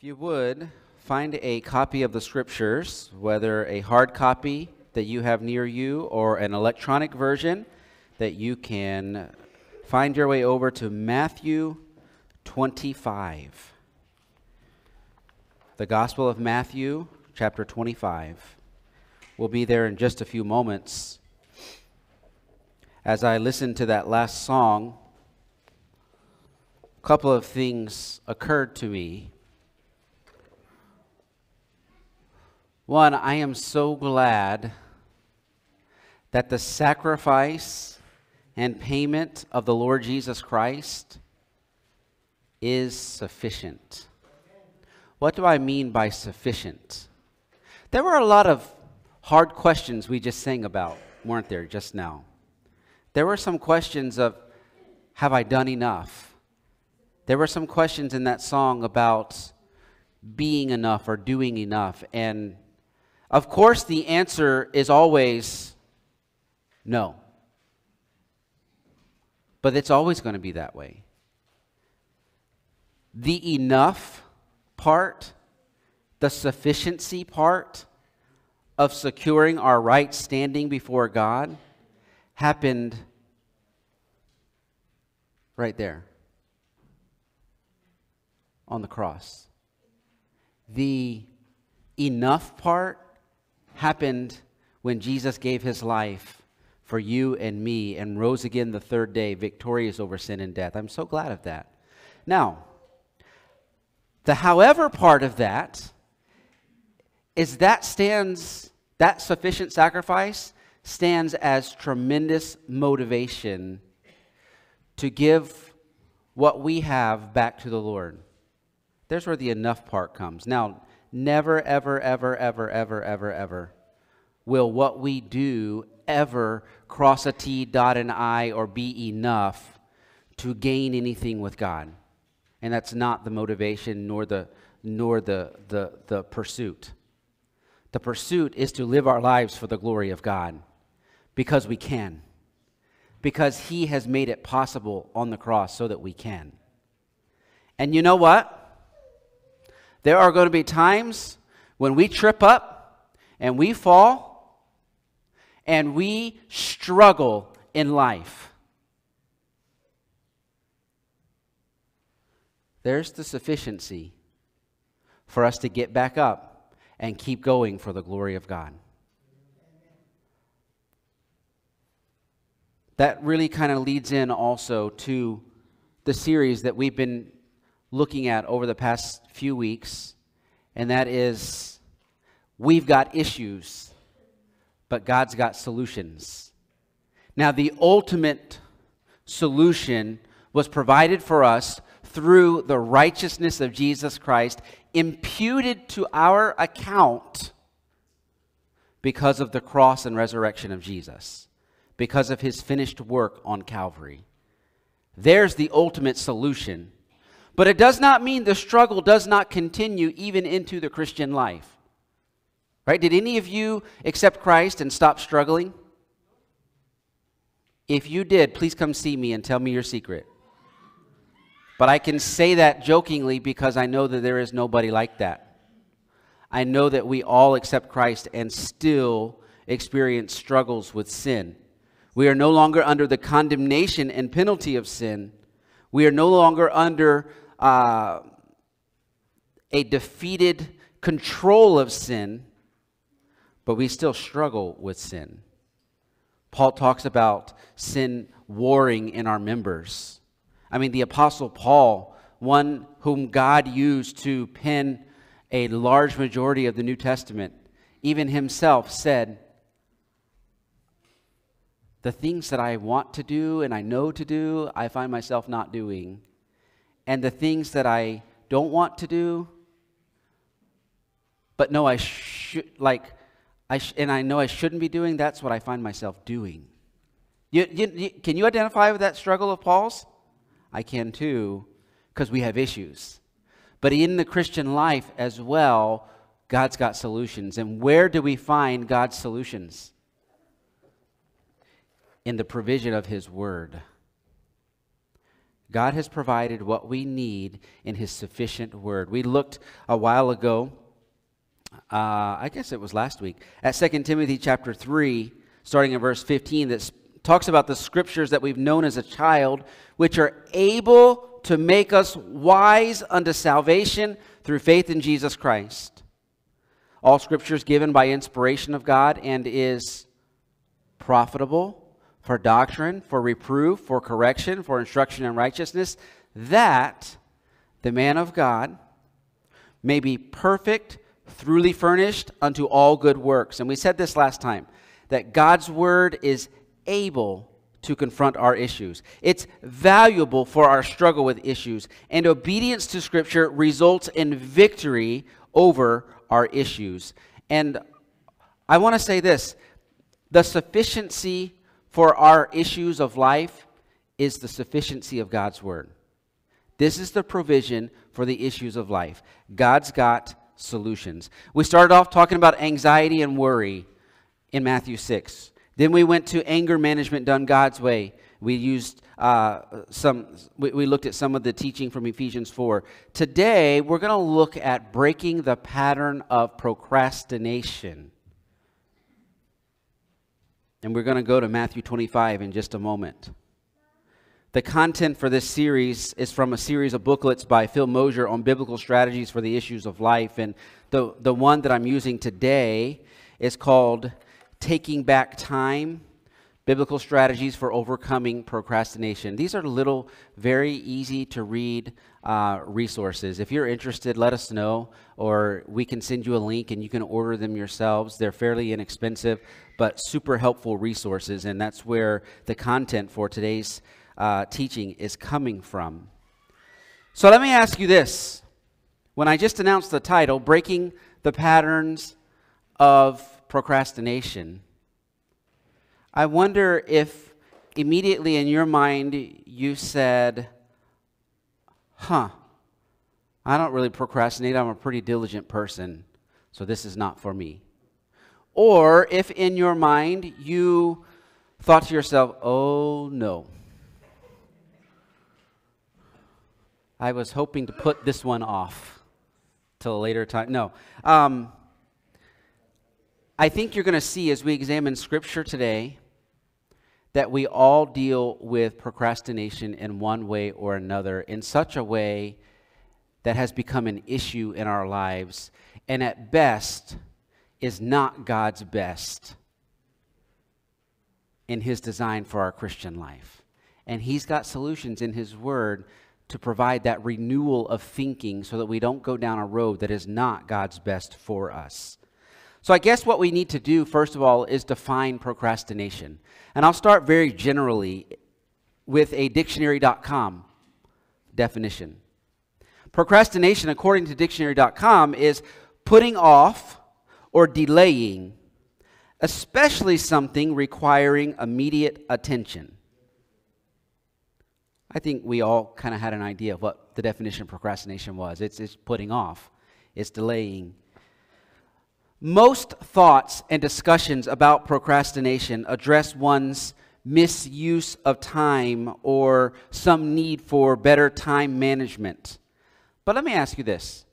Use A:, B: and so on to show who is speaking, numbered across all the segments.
A: If you would, find a copy of the scriptures, whether a hard copy that you have near you or an electronic version that you can find your way over to Matthew 25. The Gospel of Matthew, chapter 25. We'll be there in just a few moments. As I listened to that last song, a couple of things occurred to me. One, I am so glad that the sacrifice and payment of the Lord Jesus Christ is sufficient. What do I mean by sufficient? There were a lot of hard questions we just sang about, weren't there, just now? There were some questions of, have I done enough? There were some questions in that song about being enough or doing enough. And of course, the answer is always no. But it's always going to be that way. The enough part, the sufficiency part of securing our right standing before God happened right there on the cross. The enough part happened when Jesus gave his life for you and me and rose again the third day, victorious over sin and death. I'm so glad of that. Now, the however part of that is that stands, that sufficient sacrifice stands as tremendous motivation to give what we have back to the Lord. There's where the enough part comes. Now, never, ever, ever, ever, ever, ever, ever will what we do ever cross a T, dot an I, or be enough to gain anything with God. And that's not the motivation nor the nor the, the, the pursuit. The pursuit is to live our lives for the glory of God because we can. Because He has made it possible on the cross so that we can. And you know what? There are going to be times when we trip up and we fall and we struggle in life. There's the sufficiency for us to get back up and keep going for the glory of God. That really kind of leads in also to the series that we've been looking at over the past few weeks, and that is we've got issues, but God's got solutions. Now, the ultimate solution was provided for us through the righteousness of Jesus Christ, imputed to our account because of the cross and resurrection of Jesus, because of his finished work on Calvary. There's the ultimate solution but it does not mean the struggle does not continue even into the Christian life. Right? Did any of you accept Christ and stop struggling? If you did, please come see me and tell me your secret. But I can say that jokingly because I know that there is nobody like that. I know that we all accept Christ and still experience struggles with sin. We are no longer under the condemnation and penalty of sin. We are no longer under uh, a defeated control of sin, but we still struggle with sin. Paul talks about sin warring in our members. I mean, the Apostle Paul, one whom God used to pen a large majority of the New Testament, even himself said, The things that I want to do and I know to do, I find myself not doing and the things that I don't want to do, but no, I should, like, I sh- and I know I shouldn't be doing, that's what I find myself doing. You, you, you, can you identify with that struggle of Paul's? I can too, because we have issues. But in the Christian life as well, God's got solutions. And where do we find God's solutions? In the provision of His Word. God has provided what we need in His sufficient word. We looked a while ago, uh, I guess it was last week, at 2 Timothy chapter 3, starting in verse 15, that talks about the scriptures that we've known as a child, which are able to make us wise unto salvation through faith in Jesus Christ. All scripture is given by inspiration of God and is profitable for doctrine, for reproof, for correction, for instruction in righteousness, that the man of God may be perfect, truly furnished unto all good works. And we said this last time that God's word is able to confront our issues. It's valuable for our struggle with issues, and obedience to Scripture results in victory over our issues. And I want to say this the sufficiency for our issues of life is the sufficiency of God's Word. This is the provision for the issues of life. God's got solutions. We started off talking about anxiety and worry in Matthew 6. Then we went to anger management done God's way. We used uh, some, we, we looked at some of the teaching from Ephesians 4. Today, we're going to look at breaking the pattern of procrastination. And we're going to go to Matthew 25 in just a moment. The content for this series is from a series of booklets by Phil Moser on biblical strategies for the issues of life. And the, the one that I'm using today is called Taking Back Time Biblical Strategies for Overcoming Procrastination. These are little, very easy to read uh, resources. If you're interested, let us know, or we can send you a link and you can order them yourselves. They're fairly inexpensive but super helpful resources, and that's where the content for today's uh, teaching is coming from. So let me ask you this. When I just announced the title, Breaking the Patterns of Procrastination, I wonder if immediately in your mind you said, huh, I don't really procrastinate. I'm a pretty diligent person, so this is not for me. Or if in your mind you thought to yourself, oh no, I was hoping to put this one off till a later time. No. Um, I think you're going to see as we examine Scripture today that we all deal with procrastination in one way or another, in such a way that has become an issue in our lives. And at best, is not God's best in His design for our Christian life. And He's got solutions in His Word to provide that renewal of thinking so that we don't go down a road that is not God's best for us. So, I guess what we need to do, first of all, is define procrastination. And I'll start very generally with a dictionary.com definition. Procrastination, according to dictionary.com, is putting off or delaying, especially something requiring immediate attention. I think we all kind of had an idea of what the definition of procrastination was it's, it's putting off, it's delaying. Most thoughts and discussions about procrastination address one's misuse of time or some need for better time management. But let me ask you this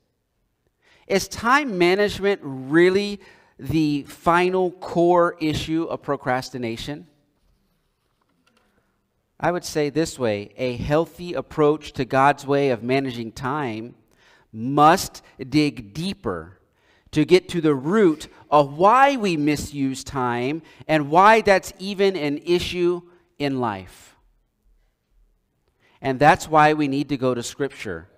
A: is time management really the final core issue of procrastination? I would say this way a healthy approach to God's way of managing time must dig deeper to get to the root of why we misuse time and why that's even an issue in life. And that's why we need to go to Scripture.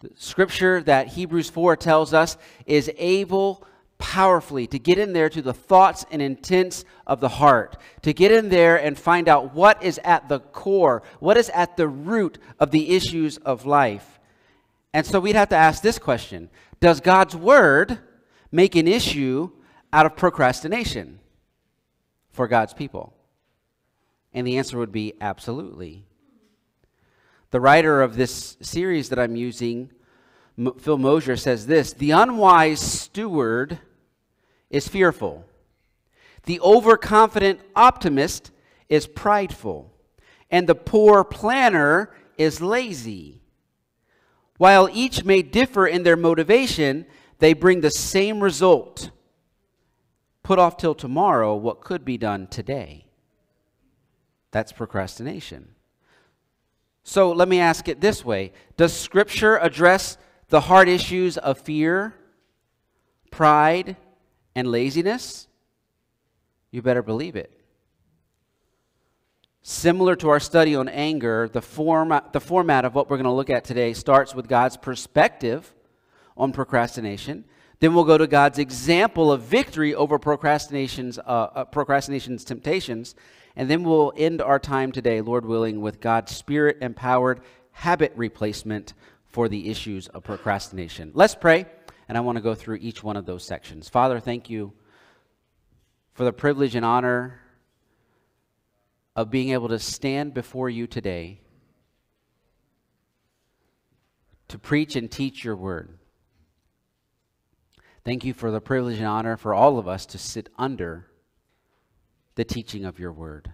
A: The scripture that Hebrews 4 tells us is able powerfully to get in there to the thoughts and intents of the heart, to get in there and find out what is at the core, what is at the root of the issues of life. And so we'd have to ask this question Does God's word make an issue out of procrastination for God's people? And the answer would be absolutely. The writer of this series that I'm using, Phil Moser, says this The unwise steward is fearful, the overconfident optimist is prideful, and the poor planner is lazy. While each may differ in their motivation, they bring the same result. Put off till tomorrow what could be done today. That's procrastination. So let me ask it this way Does Scripture address the hard issues of fear, pride, and laziness? You better believe it. Similar to our study on anger, the, format, the format of what we're going to look at today starts with God's perspective on procrastination. Then we'll go to God's example of victory over procrastination's, uh, uh, procrastination's temptations. And then we'll end our time today, Lord willing, with God's spirit empowered habit replacement for the issues of procrastination. Let's pray, and I want to go through each one of those sections. Father, thank you for the privilege and honor of being able to stand before you today to preach and teach your word. Thank you for the privilege and honor for all of us to sit under the teaching of your word.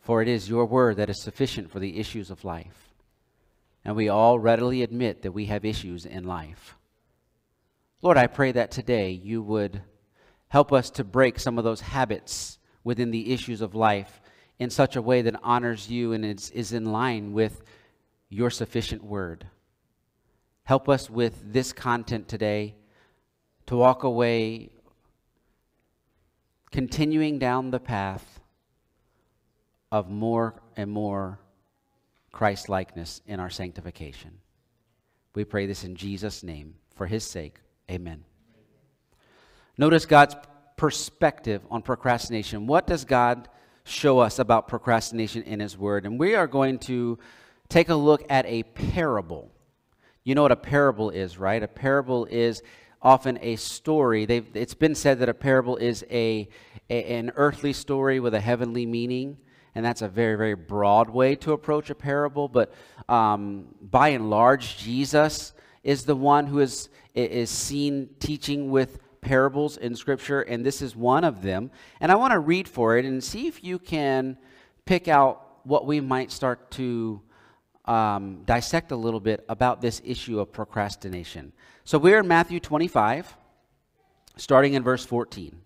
A: For it is your word that is sufficient for the issues of life. And we all readily admit that we have issues in life. Lord, I pray that today you would help us to break some of those habits within the issues of life in such a way that honors you and is, is in line with your sufficient word. Help us with this content today to walk away continuing down the path of more and more Christ likeness in our sanctification. We pray this in Jesus' name. For his sake, amen. Notice God's perspective on procrastination. What does God show us about procrastination in his word? And we are going to take a look at a parable. You know what a parable is, right? A parable is often a story. They've, it's been said that a parable is a, a, an earthly story with a heavenly meaning, and that's a very, very broad way to approach a parable. But um, by and large, Jesus is the one who is, is seen teaching with parables in Scripture, and this is one of them. And I want to read for it and see if you can pick out what we might start to um, dissect a little bit about this issue of procrastination. So we're in Matthew 25, starting in verse 14.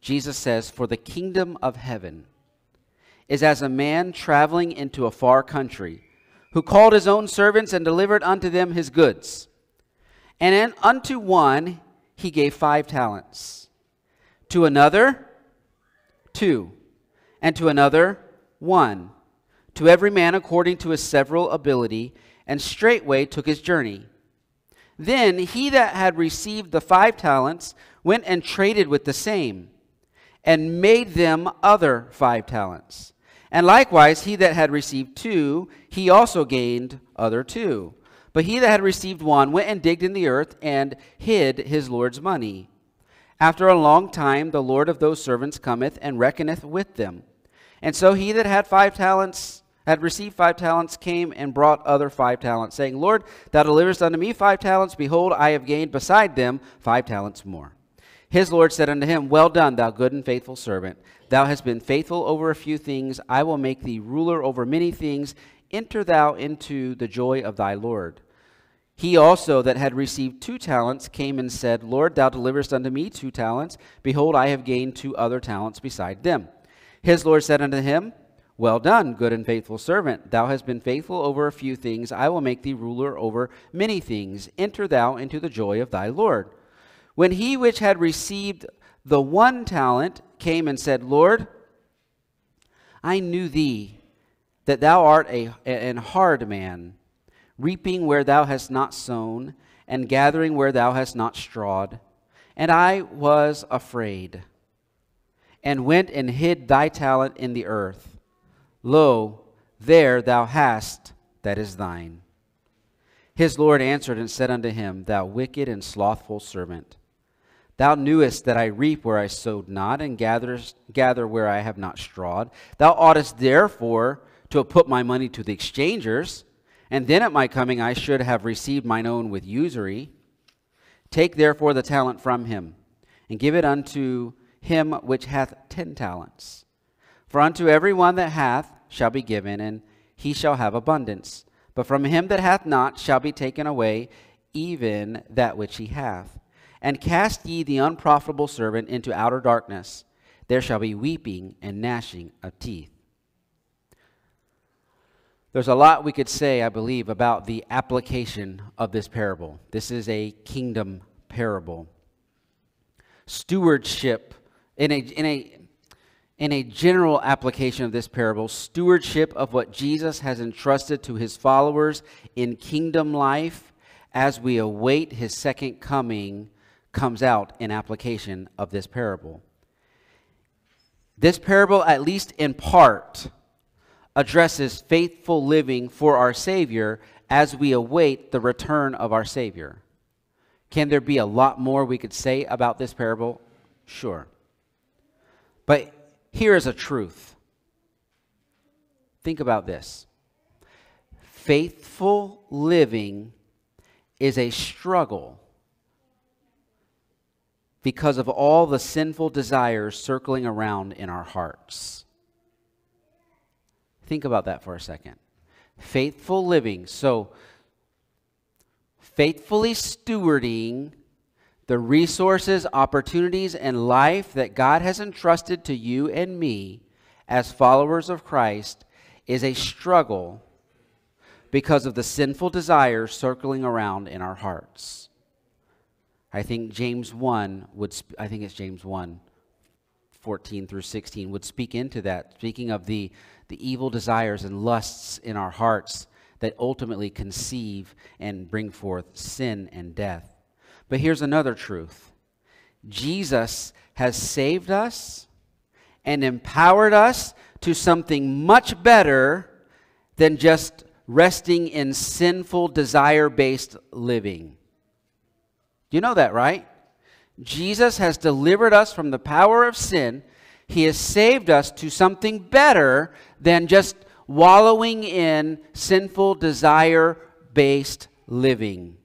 A: Jesus says, For the kingdom of heaven is as a man traveling into a far country, who called his own servants and delivered unto them his goods. And unto one he gave five talents, to another, two, and to another, one, to every man according to his several ability, and straightway took his journey. Then he that had received the five talents went and traded with the same, and made them other five talents. And likewise, he that had received two, he also gained other two. But he that had received one went and digged in the earth and hid his Lord's money. After a long time, the Lord of those servants cometh and reckoneth with them. And so he that had five talents had received five talents, came and brought other five talents, saying, Lord, thou deliverest unto me five talents. Behold, I have gained beside them five talents more. His Lord said unto him, Well done, thou good and faithful servant. Thou hast been faithful over a few things. I will make thee ruler over many things. Enter thou into the joy of thy Lord. He also that had received two talents came and said, Lord, thou deliverest unto me two talents. Behold, I have gained two other talents beside them. His Lord said unto him, well done, good and faithful servant. Thou hast been faithful over a few things. I will make thee ruler over many things. Enter thou into the joy of thy Lord. When he which had received the one talent came and said, Lord, I knew thee, that thou art a, an hard man, reaping where thou hast not sown, and gathering where thou hast not strawed. And I was afraid, and went and hid thy talent in the earth. Lo, there thou hast that is thine. His Lord answered and said unto him, Thou wicked and slothful servant, thou knewest that I reap where I sowed not, and gather where I have not strawed. Thou oughtest therefore to have put my money to the exchangers, and then at my coming I should have received mine own with usury. Take therefore the talent from him, and give it unto him which hath ten talents. For unto every one that hath shall be given, and he shall have abundance. But from him that hath not shall be taken away even that which he hath. And cast ye the unprofitable servant into outer darkness. There shall be weeping and gnashing of teeth. There's a lot we could say, I believe, about the application of this parable. This is a kingdom parable. Stewardship, in a, in a, in a general application of this parable, stewardship of what Jesus has entrusted to his followers in kingdom life as we await his second coming comes out in application of this parable. This parable, at least in part, addresses faithful living for our Savior as we await the return of our Savior. Can there be a lot more we could say about this parable? Sure. But here is a truth. Think about this faithful living is a struggle because of all the sinful desires circling around in our hearts. Think about that for a second. Faithful living. So, faithfully stewarding the resources, opportunities, and life that God has entrusted to you and me as followers of Christ is a struggle because of the sinful desires circling around in our hearts. I think James 1 would, I think it's James 1, 14 through 16, would speak into that, speaking of the, the evil desires and lusts in our hearts that ultimately conceive and bring forth sin and death. But here's another truth Jesus has saved us and empowered us to something much better than just resting in sinful, desire based living. You know that, right? Jesus has delivered us from the power of sin. He has saved us to something better than just wallowing in sinful, desire based living.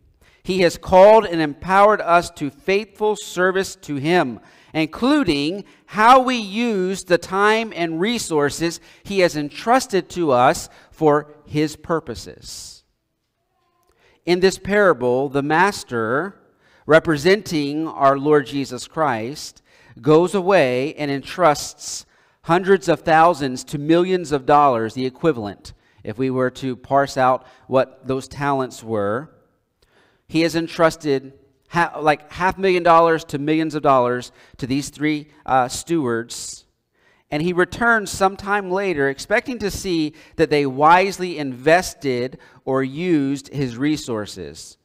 A: He has called and empowered us to faithful service to Him, including how we use the time and resources He has entrusted to us for His purposes. In this parable, the Master representing our Lord Jesus Christ, goes away and entrusts hundreds of thousands to millions of dollars, the equivalent, if we were to parse out what those talents were. He has entrusted ha- like half million dollars to millions of dollars to these three uh, stewards. And he returns sometime later, expecting to see that they wisely invested or used his resources.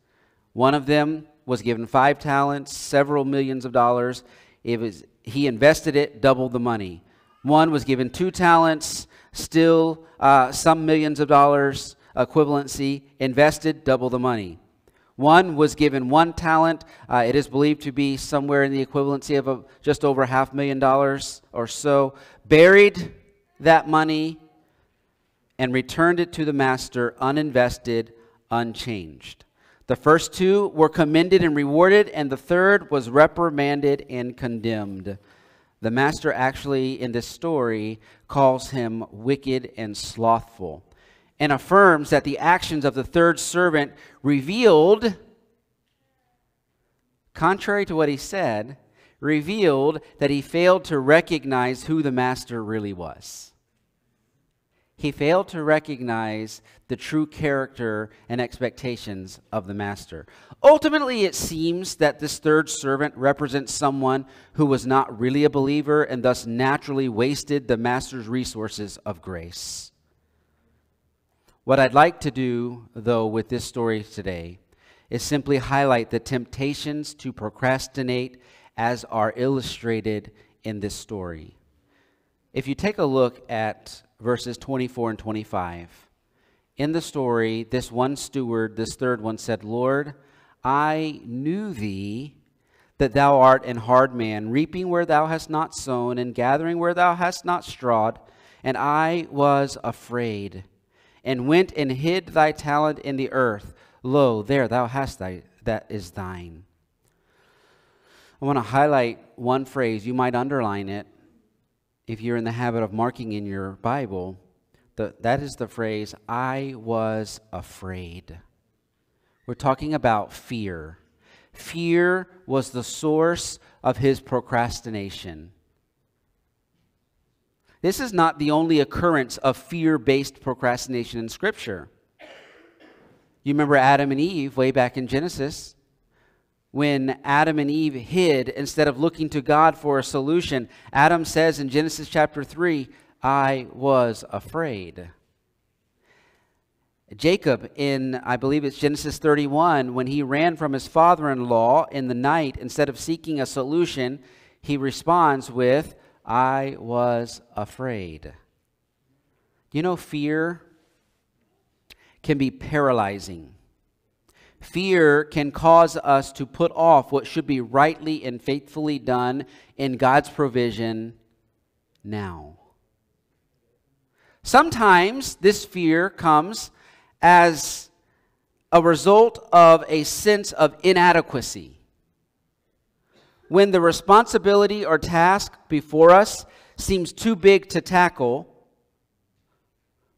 A: One of them was given five talents, several millions of dollars. It was, he invested it, doubled the money. One was given two talents, still uh, some millions of dollars equivalency, invested, double the money. One was given one talent. Uh, it is believed to be somewhere in the equivalency of a, just over half million dollars or so. Buried that money and returned it to the master uninvested, unchanged. The first two were commended and rewarded, and the third was reprimanded and condemned. The master actually, in this story, calls him wicked and slothful and affirms that the actions of the third servant revealed, contrary to what he said, revealed that he failed to recognize who the master really was. He failed to recognize the true character and expectations of the master. Ultimately, it seems that this third servant represents someone who was not really a believer and thus naturally wasted the master's resources of grace. What I'd like to do, though, with this story today is simply highlight the temptations to procrastinate as are illustrated in this story. If you take a look at verses 24 and 25. In the story, this one steward, this third one, said, Lord, I knew thee that thou art an hard man, reaping where thou hast not sown, and gathering where thou hast not strawed. And I was afraid, and went and hid thy talent in the earth. Lo, there thou hast thy that is thine. I want to highlight one phrase. You might underline it if you're in the habit of marking in your Bible, the that is the phrase, I was afraid. We're talking about fear. Fear was the source of his procrastination. This is not the only occurrence of fear based procrastination in Scripture. You remember Adam and Eve way back in Genesis? When Adam and Eve hid, instead of looking to God for a solution, Adam says in Genesis chapter 3, I was afraid. Jacob, in I believe it's Genesis 31, when he ran from his father in law in the night, instead of seeking a solution, he responds with, I was afraid. You know, fear can be paralyzing. Fear can cause us to put off what should be rightly and faithfully done in God's provision now. Sometimes this fear comes as a result of a sense of inadequacy. When the responsibility or task before us seems too big to tackle,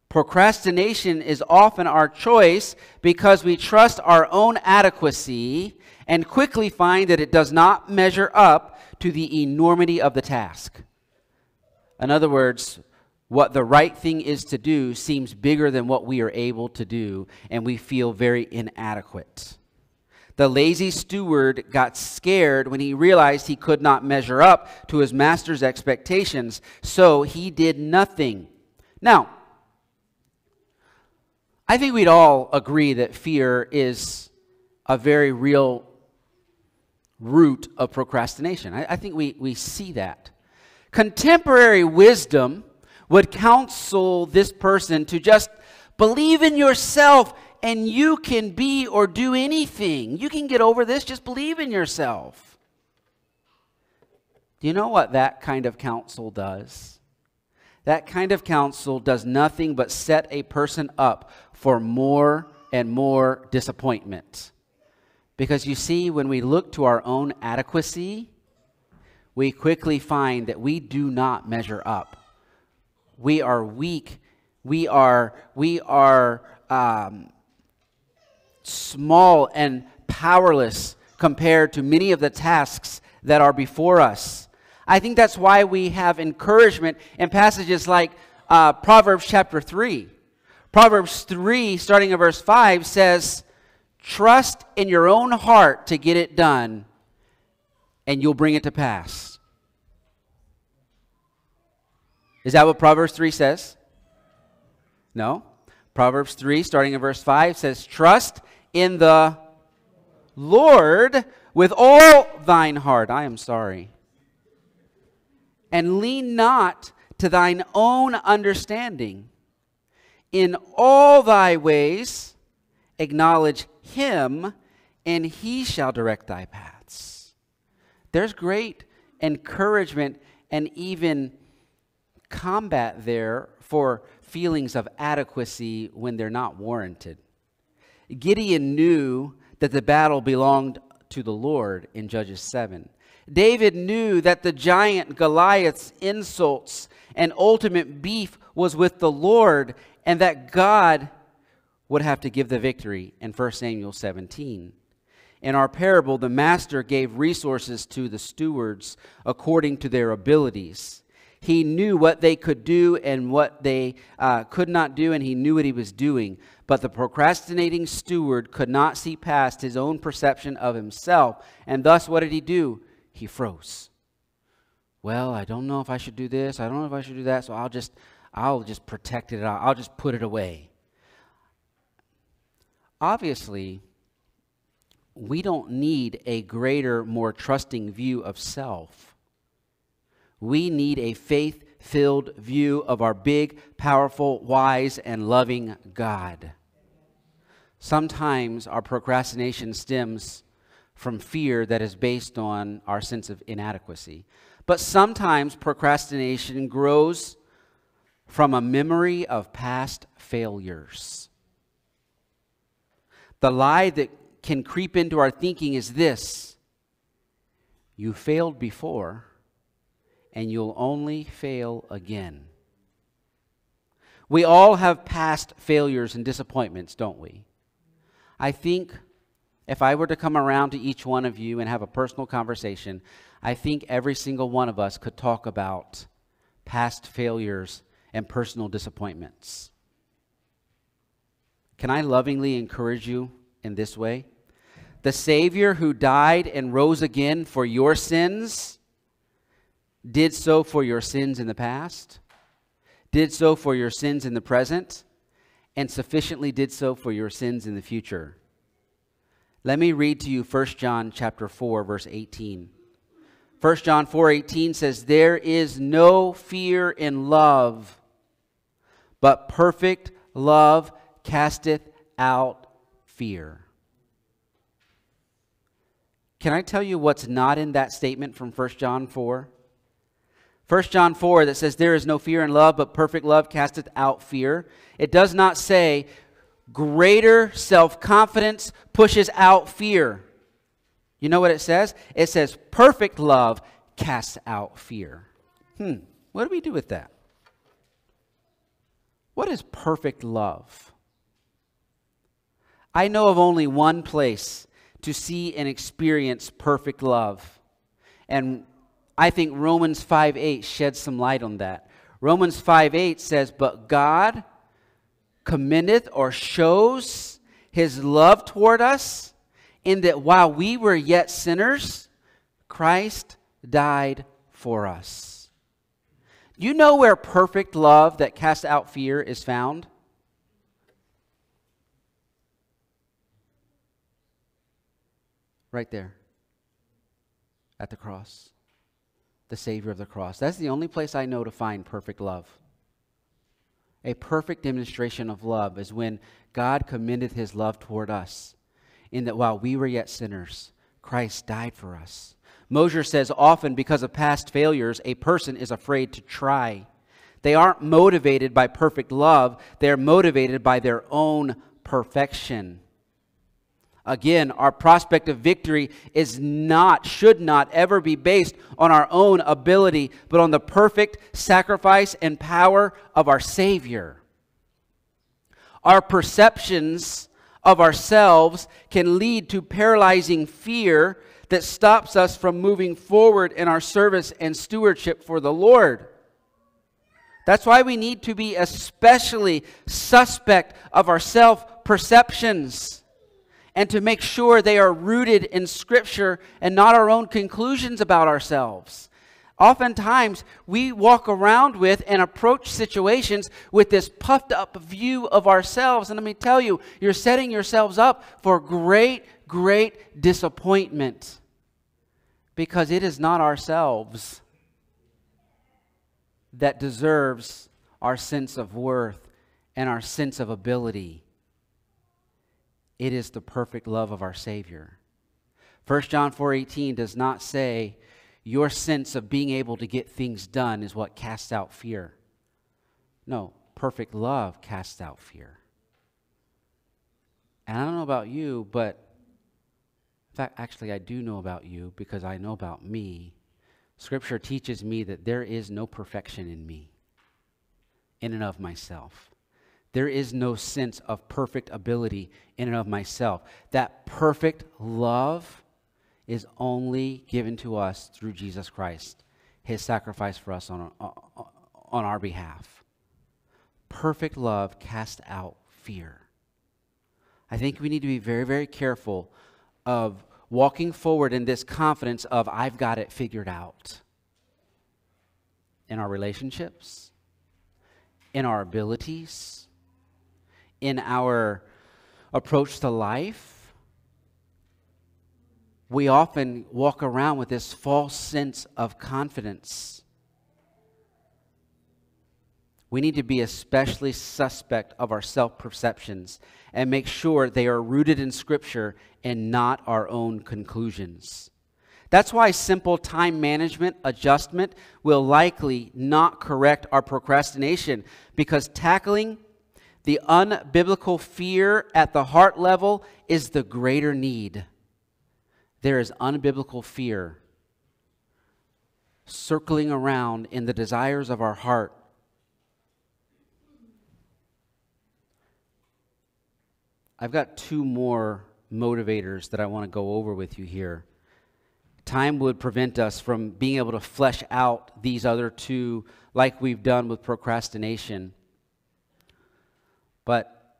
A: Procrastination is often our choice because we trust our own adequacy and quickly find that it does not measure up to the enormity of the task. In other words, what the right thing is to do seems bigger than what we are able to do, and we feel very inadequate. The lazy steward got scared when he realized he could not measure up to his master's expectations, so he did nothing. Now, I think we'd all agree that fear is a very real root of procrastination. I, I, think we, we see that. Contemporary wisdom would counsel this person to just believe in yourself and you can be or do anything. You can get over this, just believe in yourself. Do you know what that kind of counsel does? That kind of counsel does nothing but set a person up for more and more disappointment. Because you see, when we look to our own adequacy, we quickly find that we do not measure up. We are weak. We are, we are um, small and powerless compared to many of the tasks that are before us. I think that's why we have encouragement in passages like uh, Proverbs chapter 3, Proverbs 3, starting at verse 5, says, Trust in your own heart to get it done, and you'll bring it to pass. Is that what Proverbs 3 says? No. Proverbs 3, starting in verse 5, says, Trust in the Lord with all thine heart. I am sorry. And lean not to thine own understanding. In all thy ways acknowledge him, and he shall direct thy paths. There's great encouragement and even combat there for feelings of adequacy when they're not warranted. Gideon knew that the battle belonged to the Lord in Judges 7. David knew that the giant Goliath's insults and ultimate beef was with the Lord and that God would have to give the victory in 1 Samuel 17. In our parable, the master gave resources to the stewards according to their abilities. He knew what they could do and what they uh, could not do, and he knew what he was doing. But the procrastinating steward could not see past his own perception of himself. And thus, what did he do? He froze. Well, I don't know if I should do this. I don't know if I should do that. So I'll just, I'll just protect it. I'll just put it away. Obviously, we don't need a greater, more trusting view of self. We need a faith filled view of our big, powerful, wise, and loving God. Sometimes our procrastination stems from fear that is based on our sense of inadequacy. But sometimes procrastination grows from a memory of past failures. The lie that can creep into our thinking is this you failed before, and you'll only fail again. We all have past failures and disappointments, don't we? I think if I were to come around to each one of you and have a personal conversation, I think every single one of us could talk about past failures and personal disappointments. Can I lovingly encourage you in this way? The Savior who died and rose again for your sins did so for your sins in the past, did so for your sins in the present, and sufficiently did so for your sins in the future. Let me read to you 1 John chapter 4 verse 18. 1 John 4:18 says there is no fear in love but perfect love casteth out fear. Can I tell you what's not in that statement from 1 John 4? 1 John 4 that says there is no fear in love but perfect love casteth out fear. It does not say greater self-confidence pushes out fear. You know what it says? It says, perfect love casts out fear. Hmm, what do we do with that? What is perfect love? I know of only one place to see and experience perfect love. And I think Romans 5 8 sheds some light on that. Romans 5 8 says, But God commendeth or shows his love toward us in that while we were yet sinners, Christ died for us. You know where perfect love that casts out fear is found? Right there at the cross. The Savior of the cross. That's the only place I know to find perfect love. A perfect demonstration of love is when God commended his love toward us in that while we were yet sinners, Christ died for us. Moser says often because of past failures, a person is afraid to try. They aren't motivated by perfect love, they're motivated by their own perfection. Again, our prospect of victory is not, should not ever be based on our own ability, but on the perfect sacrifice and power of our Savior. Our perceptions of ourselves can lead to paralyzing fear that stops us from moving forward in our service and stewardship for the Lord. That's why we need to be especially suspect of our self perceptions and to make sure they are rooted in Scripture and not our own conclusions about ourselves. Oftentimes, we walk around with and approach situations with this puffed up view of ourselves. And let me tell you, you're setting yourselves up for great, great disappointment because it is not ourselves that deserves our sense of worth and our sense of ability. It is the perfect love of our Savior. 1 John 4:18 does not say your sense of being able to get things done is what casts out fear. No, perfect love casts out fear. And I don't know about you, but in fact, actually, I do know about you because I know about me. Scripture teaches me that there is no perfection in me, in and of myself. There is no sense of perfect ability in and of myself. That perfect love is only given to us through Jesus Christ, his sacrifice for us on, on our behalf. Perfect love casts out fear. I think we need to be very, very careful of walking forward in this confidence of, I've got it figured out. In our relationships, in our abilities, in our approach to life, we often walk around with this false sense of confidence. We need to be especially suspect of our self perceptions and make sure they are rooted in Scripture and not our own conclusions. That's why simple time management adjustment will likely not correct our procrastination because tackling the unbiblical fear at the heart level is the greater need. There is unbiblical fear circling around in the desires of our heart. I've got two more motivators that I want to go over with you here. Time would prevent us from being able to flesh out these other two like we've done with procrastination. But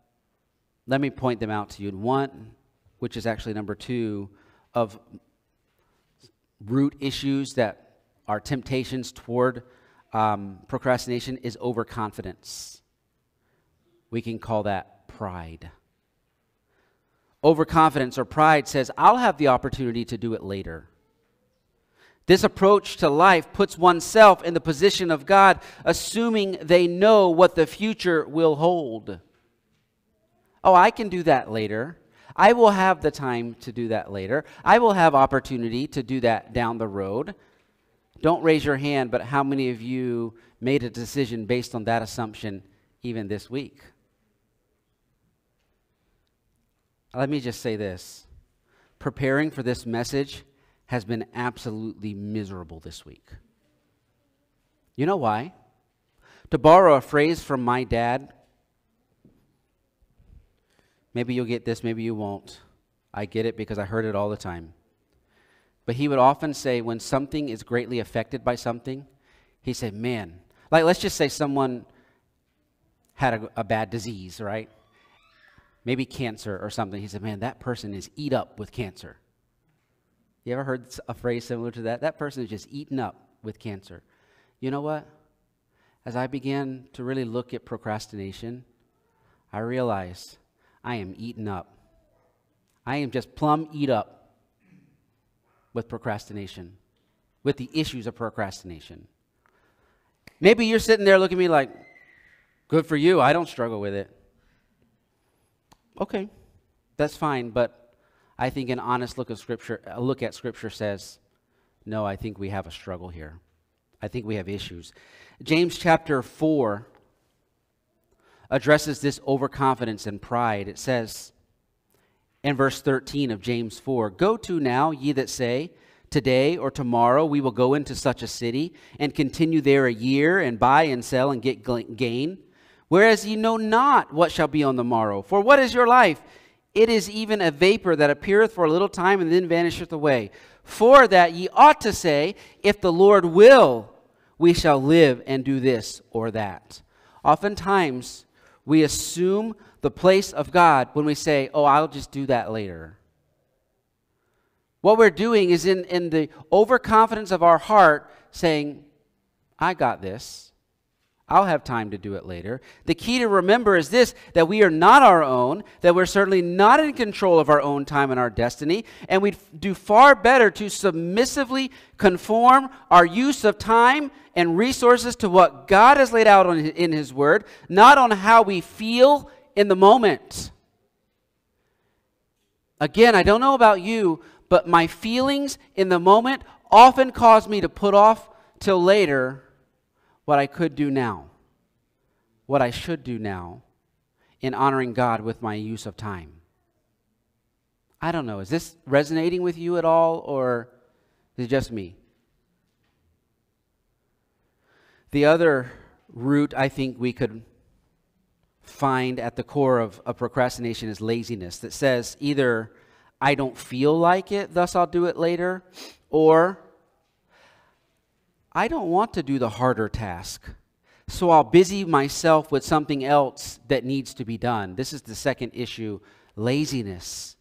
A: let me point them out to you. One, which is actually number two, of root issues that are temptations toward um, procrastination is overconfidence. We can call that pride. Overconfidence or pride says, I'll have the opportunity to do it later. This approach to life puts oneself in the position of God, assuming they know what the future will hold. Oh, I can do that later. I will have the time to do that later. I will have opportunity to do that down the road. Don't raise your hand, but how many of you made a decision based on that assumption even this week? Let me just say this preparing for this message has been absolutely miserable this week. You know why? To borrow a phrase from my dad, maybe you'll get this, maybe you won't. I get it because I heard it all the time. But he would often say, when something is greatly affected by something, he said, Man, like let's just say someone had a, a bad disease, right? Maybe cancer or something. He said, Man, that person is eat up with cancer. You ever heard a phrase similar to that? That person is just eaten up with cancer. You know what? As I began to really look at procrastination, I realized I am eaten up. I am just plumb eat up with procrastination, with the issues of procrastination. Maybe you're sitting there looking at me like, good for you, I don't struggle with it. Okay, that's fine, but I think an honest look of scripture, a look at scripture says, no, I think we have a struggle here. I think we have issues. James chapter 4 addresses this overconfidence and pride. It says in verse 13 of James 4 Go to now, ye that say, Today or tomorrow we will go into such a city and continue there a year and buy and sell and get gain. Whereas ye know not what shall be on the morrow. For what is your life? It is even a vapor that appeareth for a little time and then vanisheth away. For that ye ought to say, If the Lord will, we shall live and do this or that. Oftentimes, we assume the place of God when we say, Oh, I'll just do that later. What we're doing is in, in the overconfidence of our heart saying, I got this. I'll have time to do it later. The key to remember is this that we are not our own, that we're certainly not in control of our own time and our destiny, and we'd do far better to submissively conform our use of time and resources to what God has laid out in His Word, not on how we feel in the moment. Again, I don't know about you, but my feelings in the moment often cause me to put off till later what I could do now, what I should do now in honoring God with my use of time. I don't know. Is this resonating with you at all, or is it just me? The other root I think we could find at the core of, of procrastination is laziness that says either I don't feel like it, thus I'll do it later, or I don't want to do the harder task. So I'll busy myself with something else that needs to be done. This is the second issue laziness.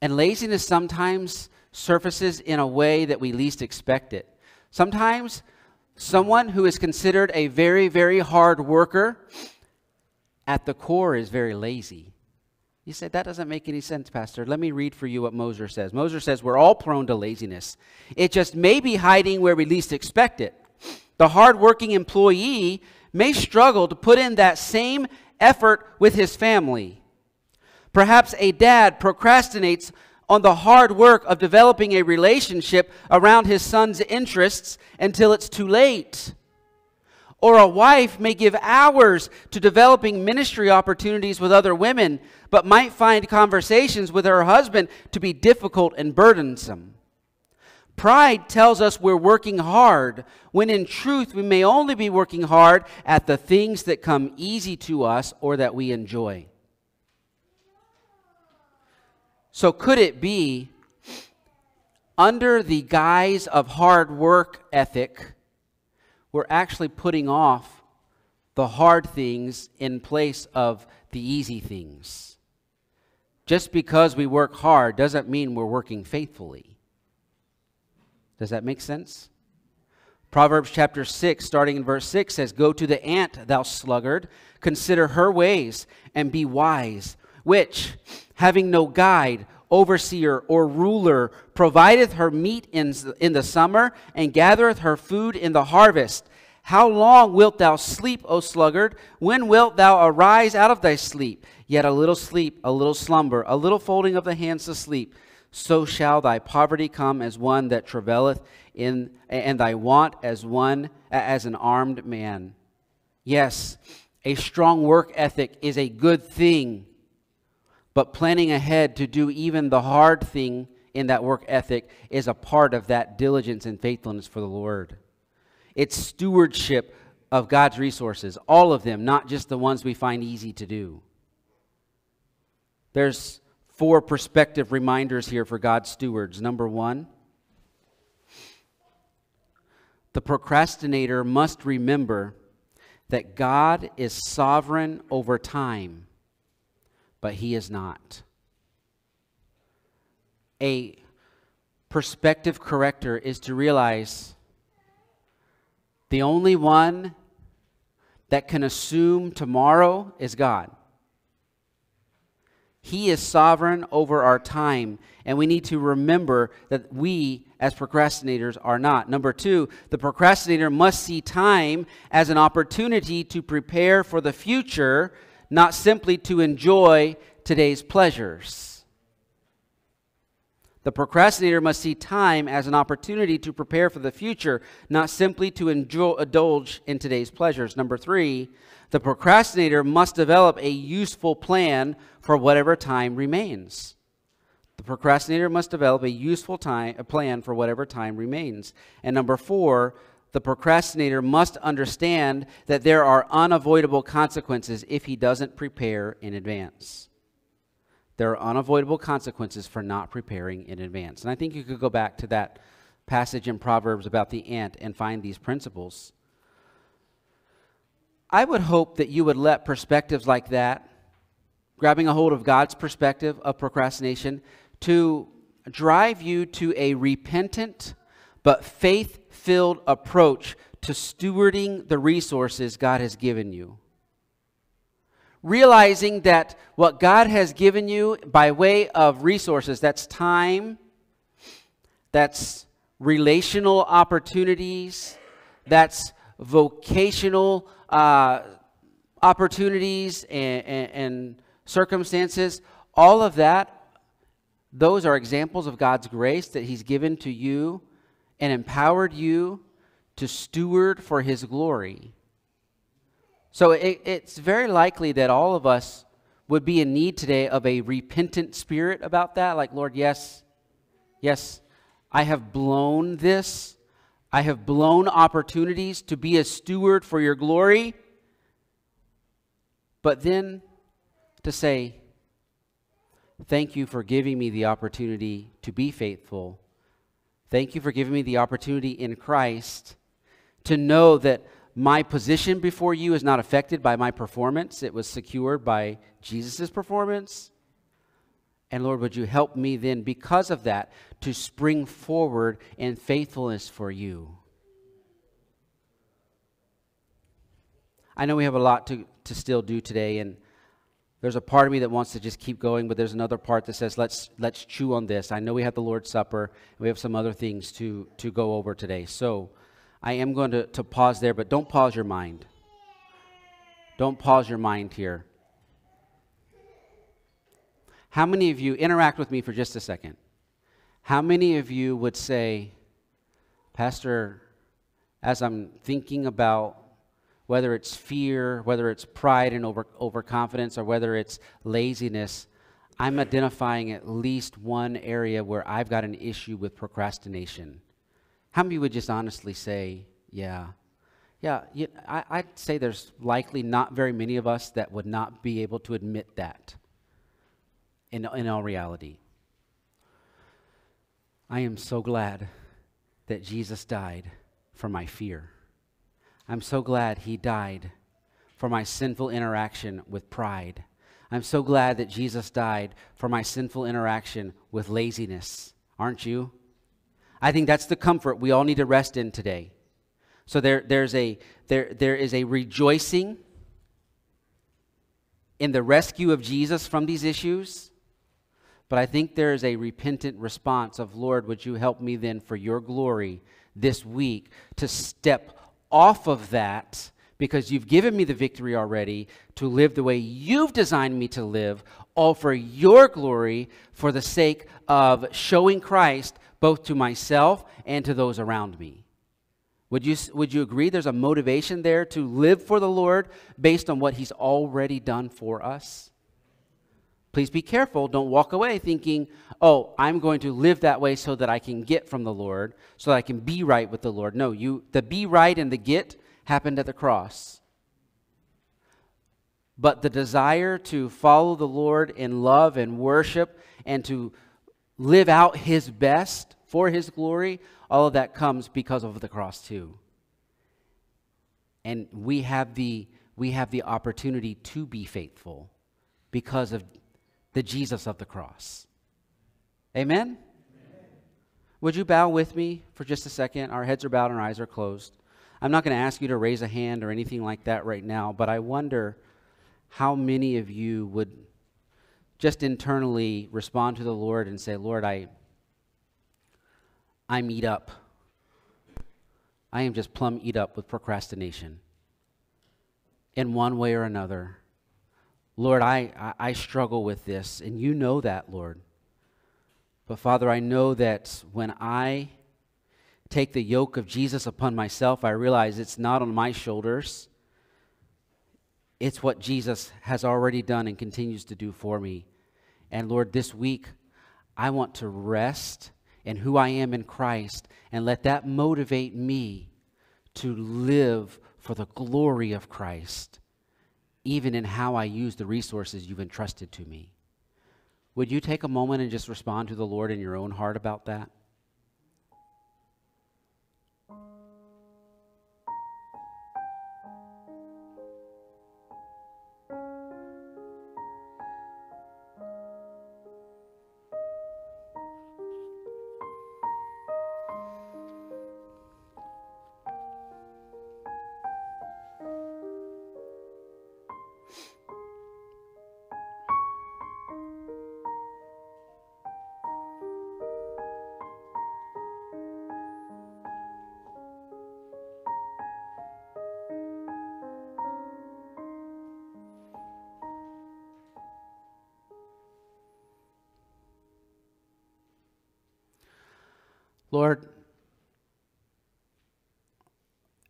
A: And laziness sometimes surfaces in a way that we least expect it. Sometimes someone who is considered a very, very hard worker at the core is very lazy. You said, that doesn't make any sense, Pastor. Let me read for you what Moser says. Moser says, we're all prone to laziness. It just may be hiding where we least expect it. The hardworking employee may struggle to put in that same effort with his family. Perhaps a dad procrastinates on the hard work of developing a relationship around his son's interests until it's too late. Or a wife may give hours to developing ministry opportunities with other women, but might find conversations with her husband to be difficult and burdensome. Pride tells us we're working hard, when in truth we may only be working hard at the things that come easy to us or that we enjoy. So, could it be under the guise of hard work ethic, we're actually putting off the hard things in place of the easy things? Just because we work hard doesn't mean we're working faithfully. Does that make sense? Proverbs chapter 6, starting in verse 6, says, Go to the ant, thou sluggard, consider her ways, and be wise, which, having no guide, overseer, or ruler, provideth her meat in, in the summer, and gathereth her food in the harvest. How long wilt thou sleep, O sluggard? When wilt thou arise out of thy sleep? Yet a little sleep, a little slumber, a little folding of the hands to sleep so shall thy poverty come as one that travaileth in and thy want as one as an armed man yes a strong work ethic is a good thing but planning ahead to do even the hard thing in that work ethic is a part of that diligence and faithfulness for the lord. It's stewardship of god's resources all of them not just the ones we find easy to do. There's four perspective reminders here for God's stewards. Number one, the procrastinator must remember that God is sovereign over time, but he is not. A perspective corrector is to realize the only one that can assume tomorrow is God. He is sovereign over our time, and we need to remember that we, as procrastinators, are not. Number two, the procrastinator must see time as an opportunity to prepare for the future, not simply to enjoy today's pleasures. The procrastinator must see time as an opportunity to prepare for the future, not simply to enjoy, indulge in today's pleasures. Number three, the procrastinator must develop a useful plan for whatever time remains. The procrastinator must develop a useful time, a plan for whatever time remains. And number four, the procrastinator must understand that there are unavoidable consequences if he doesn't prepare in advance. There are unavoidable consequences for not preparing in advance. And I think you could go back to that passage in Proverbs about the ant and find these principles. I would hope that you would let perspectives like that, grabbing a hold of God's perspective of procrastination, to drive you to a repentant but faith filled approach to stewarding the resources God has given you. Realizing that what God has given you by way of resources, that's time, that's relational opportunities, that's vocational uh, opportunities and, and, and circumstances, all of that, those are examples of God's grace that He's given to you and empowered you to steward for His glory. So it, it's very likely that all of us would be in need today of a repentant spirit about that. Like, Lord, yes, yes, I have blown this. I have blown opportunities to be a steward for your glory. But then to say, Thank you for giving me the opportunity to be faithful. Thank you for giving me the opportunity in Christ to know that my position before you is not affected by my performance. It was secured by Jesus' performance. And Lord, would you help me then, because of that, to spring forward in faithfulness for you? I know we have a lot to, to still do today, and there's a part of me that wants to just keep going, but there's another part that says, let's, let's chew on this. I know we have the Lord's Supper, we have some other things to, to go over today. So I am going to, to pause there, but don't pause your mind. Don't pause your mind here. How many of you, interact with me for just a second. How many of you would say, Pastor, as I'm thinking about whether it's fear, whether it's pride and over, overconfidence, or whether it's laziness, I'm identifying at least one area where I've got an issue with procrastination. How many would just honestly say, yeah? Yeah, I, I'd say there's likely not very many of us that would not be able to admit that in, in all reality. I am so glad that Jesus died for my fear. I'm so glad he died for my sinful interaction with pride. I'm so glad that Jesus died for my sinful interaction with laziness. Aren't you? I think that's the comfort we all need to rest in today. So there, there's a, there, there is a rejoicing in the rescue of Jesus from these issues. But I think there is a repentant response of, Lord, would you help me then for your glory this week to step off of that because you've given me the victory already to live the way you've designed me to live, all for your glory, for the sake of showing Christ both to myself and to those around me. Would you, would you agree there's a motivation there to live for the Lord based on what He's already done for us? Please be careful. Don't walk away thinking, oh, I'm going to live that way so that I can get from the Lord, so that I can be right with the Lord. No, you, the be right and the get happened at the cross. But the desire to follow the Lord in love and worship and to live out His best for His glory, all of that comes because of the cross, too. And we have the, we have the opportunity to be faithful because of the Jesus of the cross. Amen? Would you bow with me for just a second? Our heads are bowed and our eyes are closed. I'm not going to ask you to raise a hand or anything like that right now, but I wonder how many of you would just internally respond to the Lord and say, Lord, I, I'm eat up. I am just plumb eat up with procrastination in one way or another. Lord, I, I, struggle with this, and you know that, Lord. But Father, I know that when I take the yoke of Jesus upon myself, I realize it's not on my shoulders. It's what Jesus has already done and continues to do for me. And Lord, this week, I want to rest in who I am in Christ and let that motivate me to live for the glory of Christ even in how I use the resources you've entrusted to me. Would you take a moment and just respond to the Lord in your own heart about that?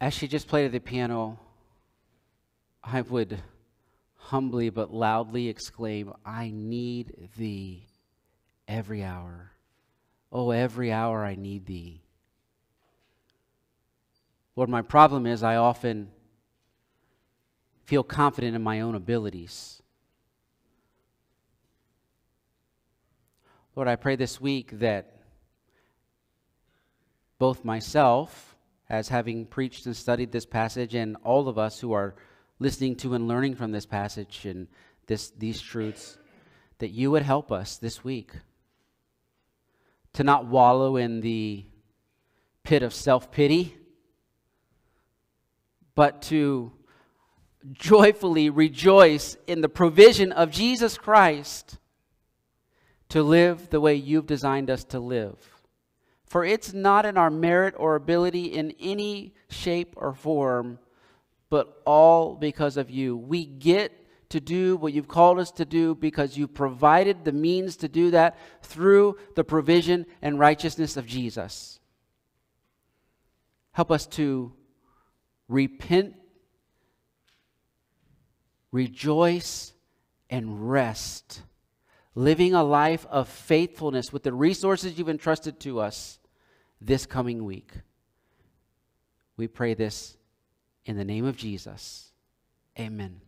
A: As she just played at the piano, I would humbly but loudly exclaim, I need thee every hour. Oh, every hour I need thee. Lord, my problem is I often feel confident in my own abilities. Lord, I pray this week that both myself, as having preached and studied this passage, and all of us who are listening to and learning from this passage and this, these truths, that you would help us this week to not wallow in the pit of self pity, but to joyfully rejoice in the provision of Jesus Christ to live the way you've designed us to live. For it's not in our merit or ability in any shape or form, but all because of you. We get to do what you've called us to do because you provided the means to do that through the provision and righteousness of Jesus. Help us to repent, rejoice, and rest living a life of faithfulness with the resources you've entrusted to us this coming week. We pray this in the name of Jesus. Amen.